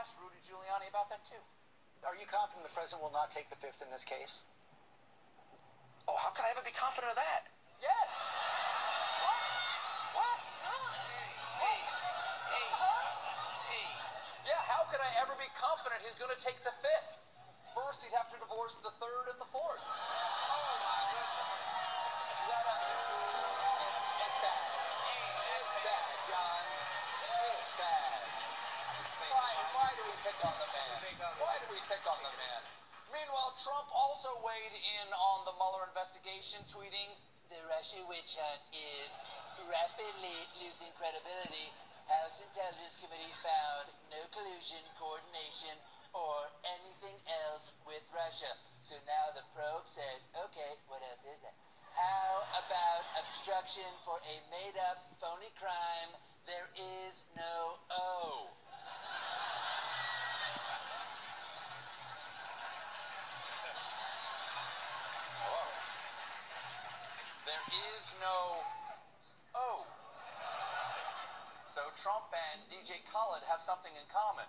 asked Rudy Giuliani about that too. Are you confident the president will not take the fifth in this case? Oh, how can I ever be confident of that? Yes. What? What? Hey. Hey. Hey. Yeah, how can I ever be confident he's going to take the fifth? First, he'd have to divorce the third on the man? Why do we pick on the man? Meanwhile, Trump also weighed in on the Mueller investigation, tweeting, The Russia witch hunt is rapidly losing credibility. House Intelligence Committee found no collusion, coordination, or anything else with Russia. So now the probe says, okay, what else is it? How about obstruction for a made up phony crime? There is no O. Whoa. There no O. So Trump and DJ Khaled have something in common.